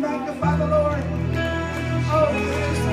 magnify the Lord. Oh,